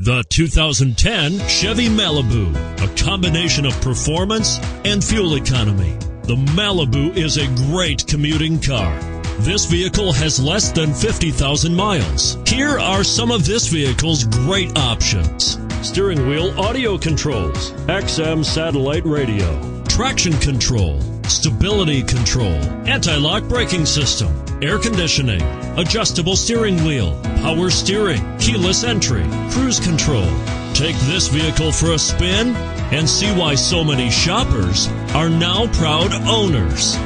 The 2010 Chevy Malibu, a combination of performance and fuel economy. The Malibu is a great commuting car. This vehicle has less than 50,000 miles. Here are some of this vehicle's great options. Steering wheel audio controls, XM satellite radio, traction control, stability control, anti-lock braking system, air conditioning, adjustable steering wheel, power steering, keyless entry, cruise control. Take this vehicle for a spin and see why so many shoppers are now proud owners.